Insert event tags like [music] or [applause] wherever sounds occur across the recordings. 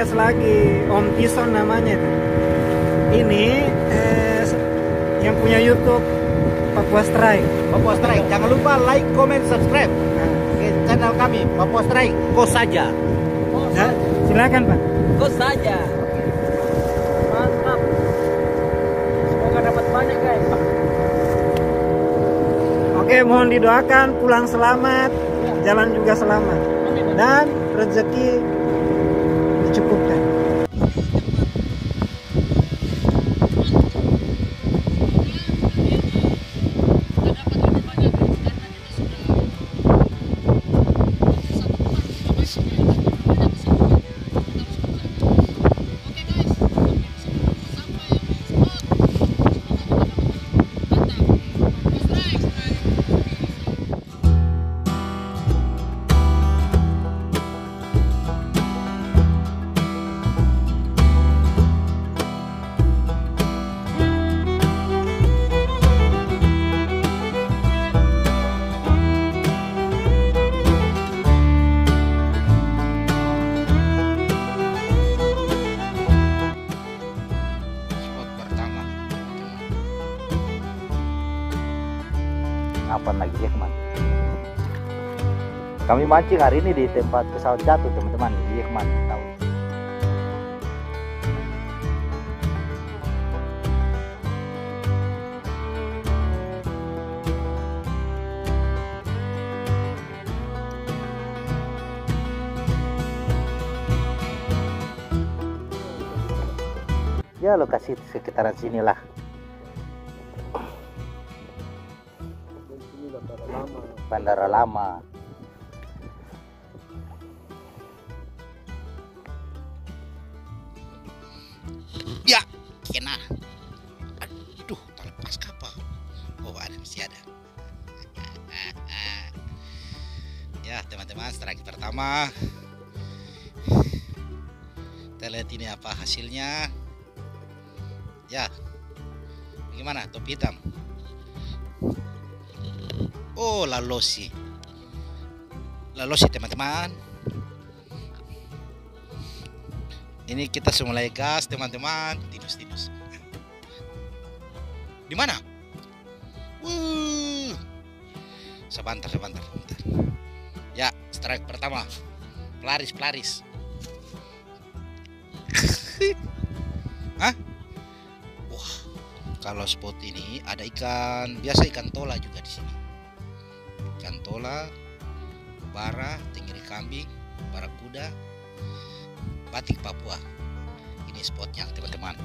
Motores lagi, Om Tison namanya. Ini eh, yang punya YouTube Papua Strike. Papua Strike. Jangan lupa like, comment, subscribe Nah, ke channel kami Papua Strike. Kos saja. nah, silakan Pak. Kos saja. Mantap. Semoga dapat banyak guys. Oke, mohon didoakan pulang selamat, jalan juga selamat, dan rezeki Kapan lagi ya teman? Kami mancing hari ini di tempat pesawat jatuh teman-teman di Yekman. Tahu? Ya lokasi sekitaran sinilah. Bandara Lama. Ya, kena. Aduh, terlepas kapal. Oh, ada masih ada. [laughs] ya, teman-teman, strike pertama. Kita lihat ini apa hasilnya. Ya, bagaimana? Topi hitam. Oh, lalosi. Lalosi, teman-teman. Ini kita mulai gas, teman-teman. Tinus, tinus. Di mana? Wuh. Sebentar, sebentar. Ya, strike pertama. Pelaris, pelaris. [laughs] Hah? Wah, kalau spot ini ada ikan, biasa ikan tola juga di sini. Ikan tola, bara, tenggiri kambing, barakuda, batik Papua. Ini spotnya, teman-teman.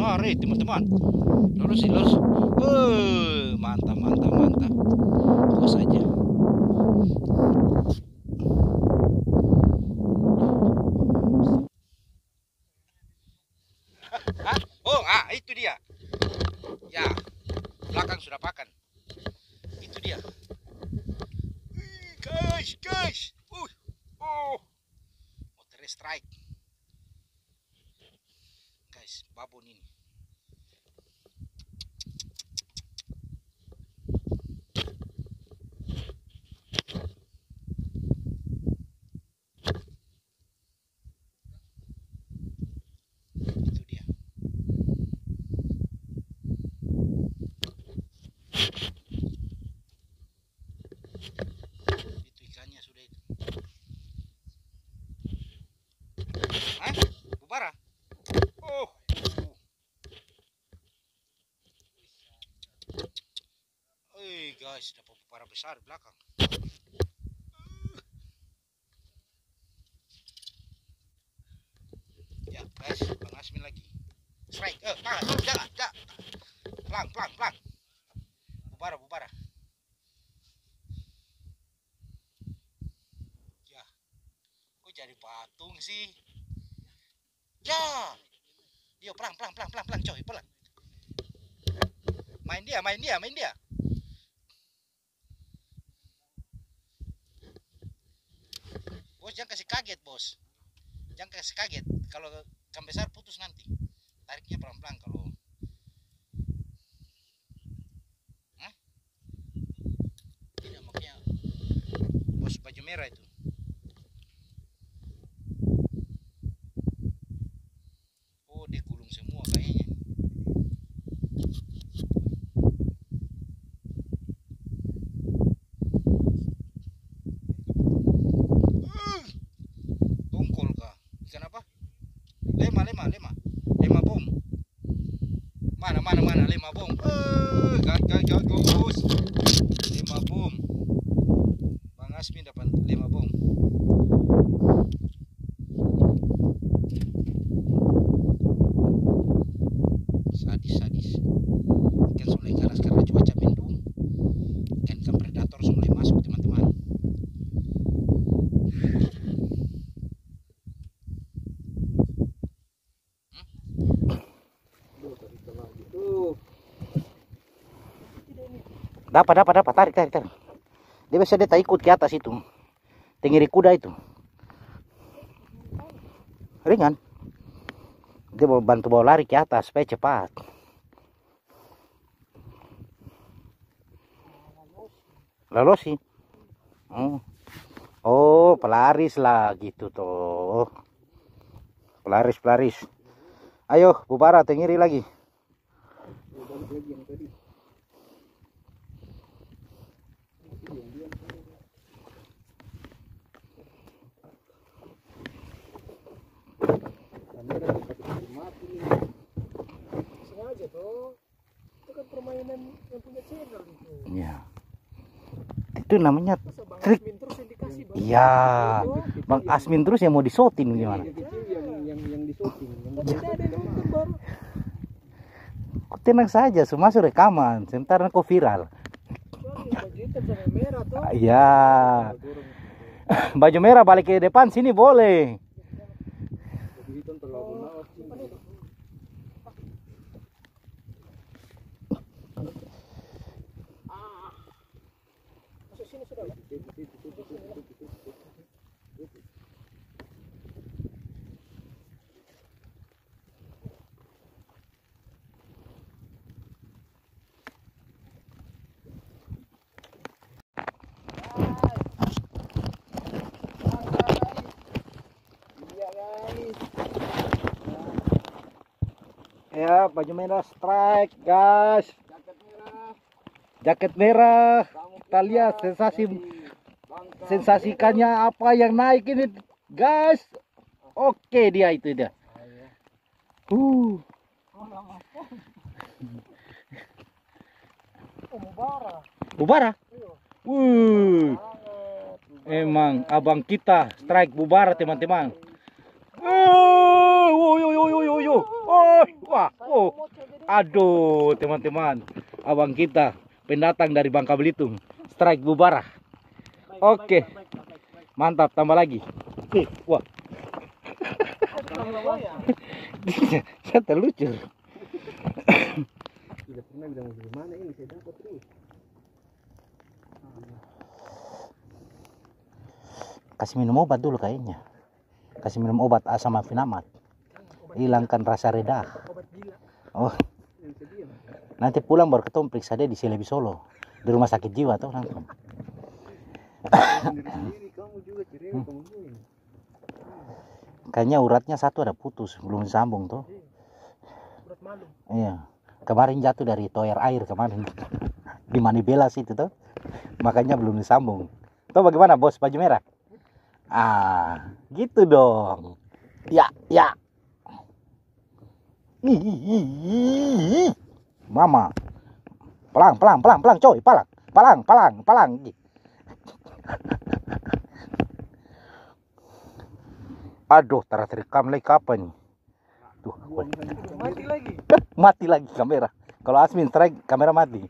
Eh teman-teman. Lurus lurus. Mantap mantap mantap. Terus saja. Hah? Oh, ah itu dia. Ya, belakang sudah pakan. Itu dia. Wih, Guys, guys. Uh, oh. Motor strike. Guys, babon ini. Itu dia. Itu ikannya sudah itu. Hah? Bubara? Oh. Guys, dapat bubara besar di belakang. Ya guys, Bang Asmin lagi. Strike, eh, tangan, oh, jangan, jangan. Pelan, pelan, pelan. Bubara, bubara. Ya, kok jadi patung sih? Ya, dia pelan, pelan, pelan, pelan, pelan, coy, pelan. Main dia, main dia, main dia. Bos jangan kasih kaget bos. Jangan kasih kaget. Kalau ikan besar putus nanti. Tariknya pelan-pelan kalau. Hah? Tidak makanya bos baju merah itu. Oh, dia gulung semua kayaknya. Uh, Tongkol kah? Ikan apa? Lema, lema, lema. Lema bom. Mana, Lema bom. Eh, gas. Lema bom. Bang Asmi dapat lema bom. Sadis, sadis. Ikan mulai ganas karena cuaca mendung. Ikan-ikan predator sudah mulai masuk, teman-teman. Dapat, dapat, dapat. Tarik, tarik, tarik. Dia bisa dia tak ikut ke atas itu. Tinggi kuda itu. Ringan. Dia mau bantu bawa lari ke atas supaya cepat. Lalu sih. Oh. oh, pelaris lah gitu tuh. Pelaris, pelaris. Ayo, Bubara, tengiri lagi. Tuh. Itu kan permainan yang punya channel itu. Ya. Itu namanya Trik. Iya. Bang Asmin terus yang mau disotin gimana? yang nonton baru? Kok tenang saja, semua sudah rekaman. Sebentar kok viral. Iya. [laughs] Baju merah balik ke depan sini boleh. Ya, baju merah strike, guys. jaket merah Jaket Kita lihat sensasi bangka sensasi ikannya apa yang naik ini, guys. Oke, dia itu dia. Uh, Oh, Mubara. Ubara. Wuh. Banget. Emang abang kita strike bubar teman-teman. Oh, yo yo yo yo yo yo. Oh, wah, oh. Aduh, teman-teman. Abang kita pendatang dari Bangka Belitung. Strike bubar. Oke. Mantap, tambah lagi. Wah. [laughs] Saya terlucu. Kasih minum obat dulu kayaknya. Kasih minum obat asam afinamat. Hilangkan rasa redah. Oh. Nanti pulang baru ketemu periksa dia di Selebi Solo. Di rumah sakit jiwa tuh langsung. Kayaknya uratnya satu ada putus, belum sambung tuh. Iya. Kemarin jatuh dari toyer air kemarin. Di Manibela situ tuh. Makanya belum disambung. Tuh bagaimana bos baju merah? Ah, gitu dong. Ya, ya. Mama. Pelang, pelang, pelang, pelang, coy, pelang. Pelang, pelang, pelang. Aduh, terekam lagi kapan nih? Tuh? Mati lagi. [laughs] mati lagi kamera. Kalau Asmin strike kamera mati.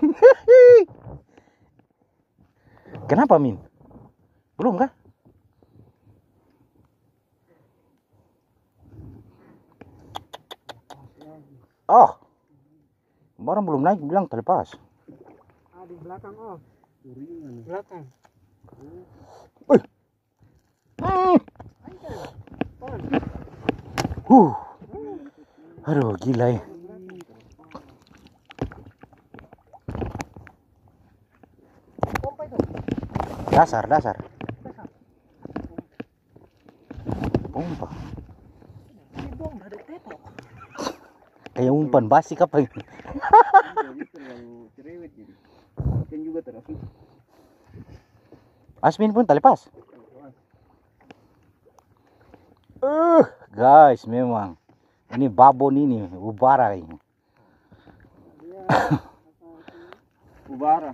[laughs] Kenapa Min? Belum kah? Oh, orang belum naik bilang terlepas. Ah di belakang oh. Belakang. Hmm. Huh. Aduh, gila ya. Dasar, dasar. Pompa. Ini dong ada tetok. Kayak umpan basi apa ini? Jadi terlalu cerewet jadi. Kan juga terasa. Asmin pun tak lepas. Uh, guys, memang ini babon ini ubara ini. [laughs] Ubara.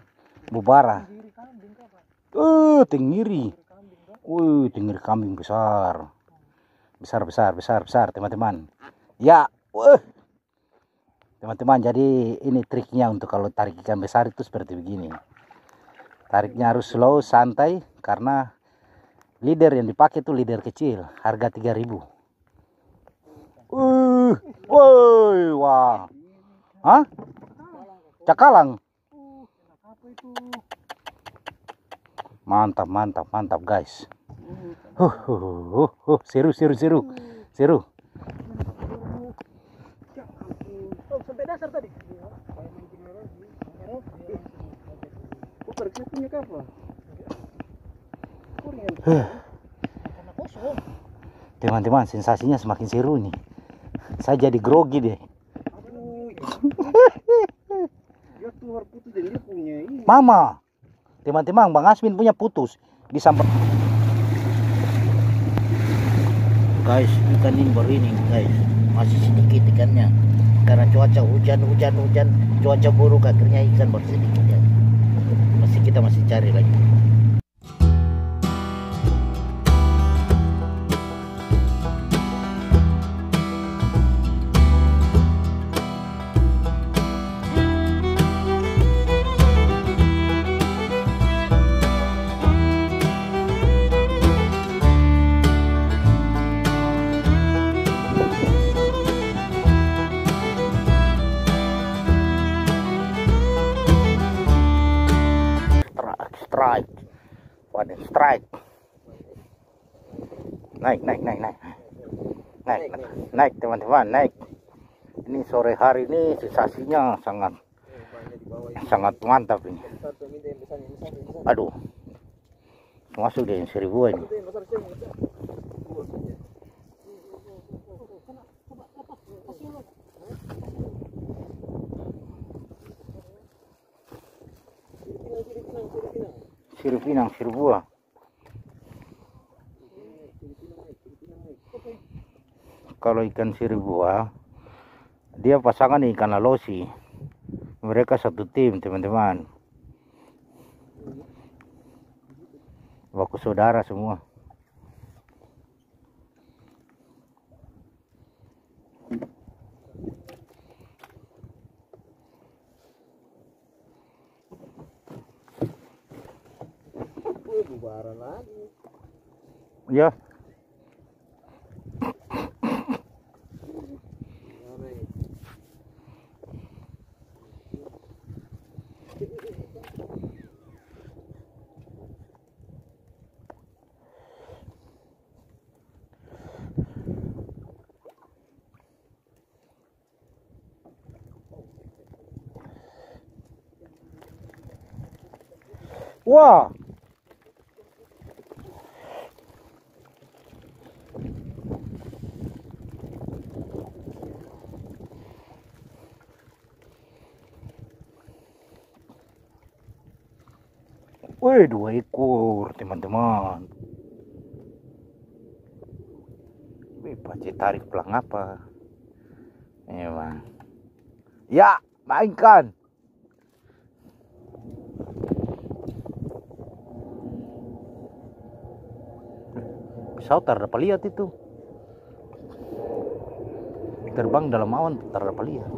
Bubara. Apa? Uh, tenggiri. Kambing. Wih, tenggiri kambing besar. Besar, besar, besar, besar, teman-teman. Ya, wah. Teman-teman, jadi ini triknya untuk kalau tarik ikan besar itu seperti begini. Tariknya harus slow, santai, karena leader yang dipakai itu leader kecil, harga 3000 Uh, woi, wah. Hah? Cakalang. Mantap, mantap, mantap, guys. Huh, huh, huh, huh. seru, seru, seru, seru. Ya ampun. Oh sampai dasar tadi. Oh, pergi punya kosong. Teman-teman, sensasinya semakin seru nih. Saya jadi grogi deh. [laughs] Ini. Mama, teman-teman, Bang Asmin punya putus di samping. Guys, ikan ini baru ini, guys. Masih sedikit ikannya. Karena cuaca hujan, hujan, hujan, cuaca buruk akhirnya ikan baru sedikit ya. Masih kita masih cari lagi. Strike. Naik, naik, naik, naik, naik, naik, teman-teman, naik. Ini sore hari ini sensasinya sangat, sangat mantap ini. Aduh, masuk deh yang seribu ini. Sirip pinang, sirip buah. Kalau ikan sirip buah, dia pasangan ikan lalosi. Mereka satu tim, teman-teman. Baku saudara semua. Bubaran lagi. Ya, Mana ini? Wah. Wih, dua ekor, teman-teman. Wih, Pace tarik pelang apa? Bang. Ya, mainkan. Pisau tak dapat lihat itu. Terbang dalam awan dapat lihat.